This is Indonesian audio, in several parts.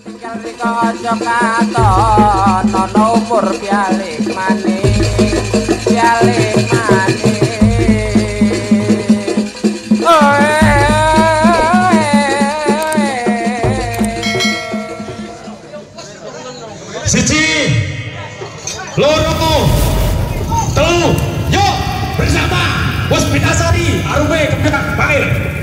tinggal riko aja umur siji loro telu yuk bersama bos Pinasari Arume Kemenang Bangil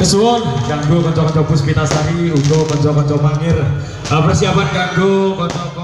Kesuwun kanggo kanca-kanca Puspitasari uga kanca-kanca Mangir. Persiapan kanggo kanca